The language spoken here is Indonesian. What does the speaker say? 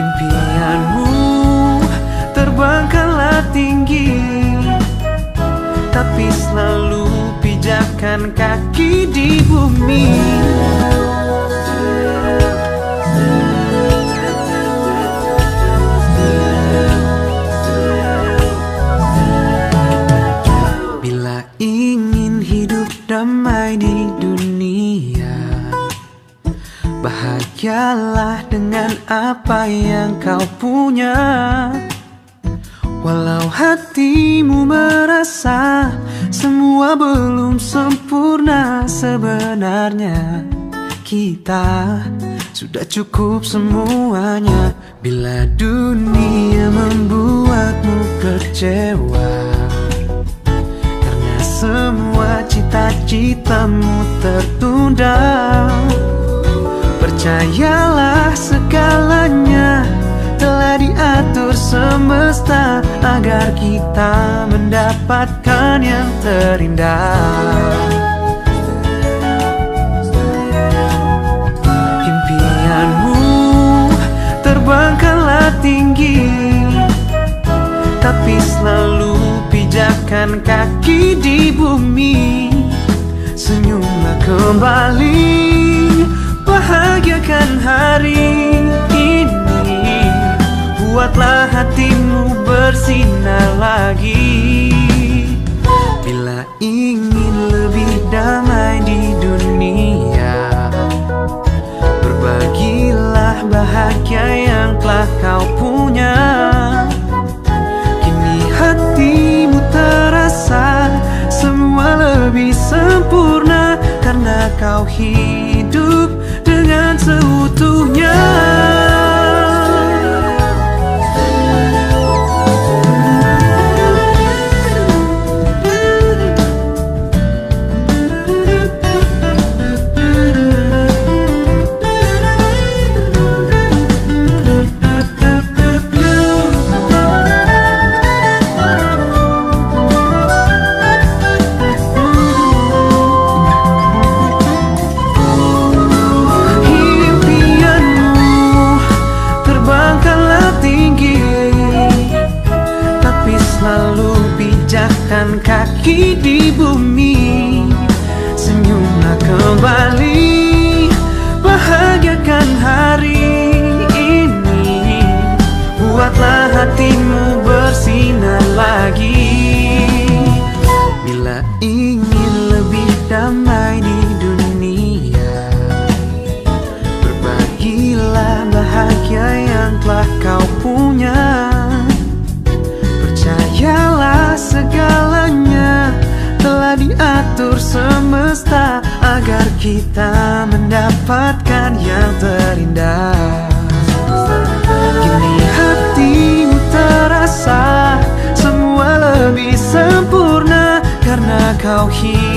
Impianmu terbangkanlah tinggi Tapi selalu pijakan kaki di bumi. Bila Bahagialah dengan apa yang kau punya. Walau hatimu merasa semua belum sempurna Sebenarnya kita sudah cukup semuanya. Bila dunia membuatmu kecewa Karena semua cita-citamu tertunda Percayalah segalanya telah diatur semesta Agar kita mendapatkan yang terindah. Impianmu terbangkanlah tinggi Tapi selalu pijakan kaki di bumi. Senyumlah kembali hari ini Buatlah hatimu bersinar lagi. Bila ingin lebih damai di dunia Berbagilah bahagia yang telah kau punya. Kini hatimu terasa semua lebih sempurna Karena kau hidup dengan seutuhnya di bumi. Senyumlah kembali Bahagiakan hari kita mendapatkan yang terindah. Kini hatimu terasa semua lebih sempurna Karena kau hidup